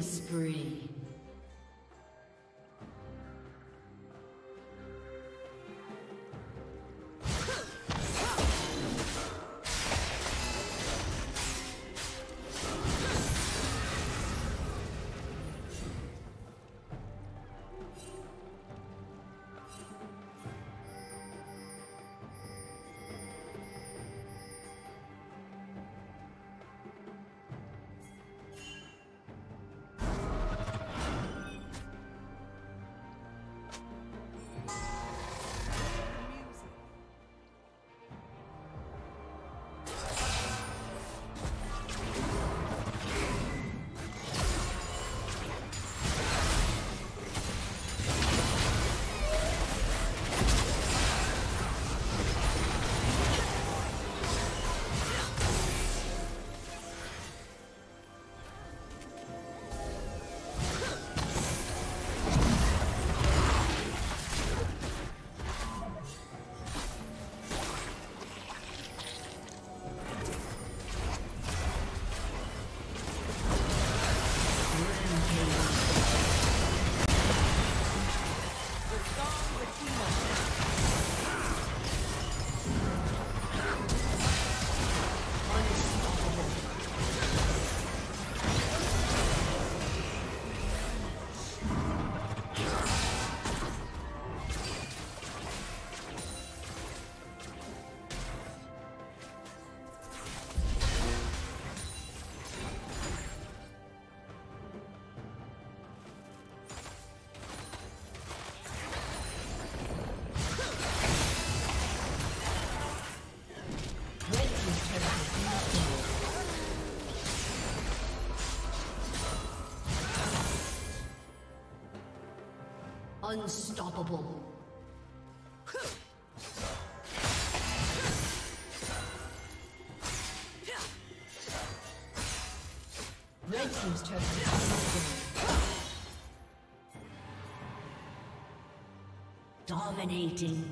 Spree. Unstoppable. Red Team's turret Dominating.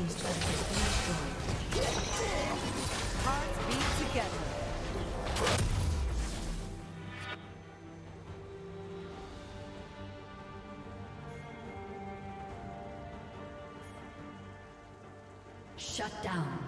team's turret has been destroyed. Hearts beat together. Shut down.